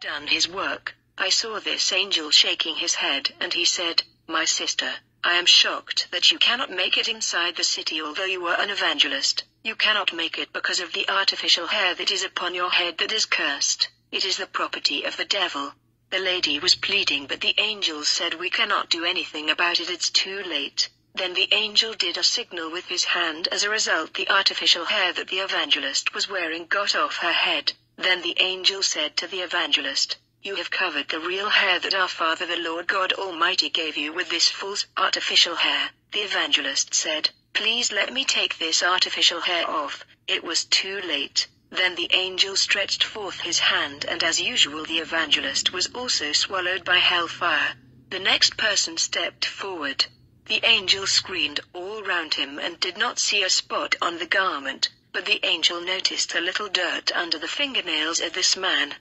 done his work, I saw this angel shaking his head, and he said, My sister, I am shocked that you cannot make it inside the city although you are an evangelist. You cannot make it because of the artificial hair that is upon your head that is cursed. It is the property of the devil. The lady was pleading, but the angel said, We cannot do anything about it, it's too late. Then the angel did a signal with his hand. As a result, the artificial hair that the evangelist was wearing got off her head. Then the angel said to the evangelist, You have covered the real hair that our Father the Lord God Almighty gave you with this false, artificial hair. The evangelist said, Please let me take this artificial hair off. It was too late. Then the angel stretched forth his hand, and as usual, the evangelist was also swallowed by hellfire. The next person stepped forward. The angel screened all round him and did not see a spot on the garment, but the angel noticed a little dirt under the fingernails of this man.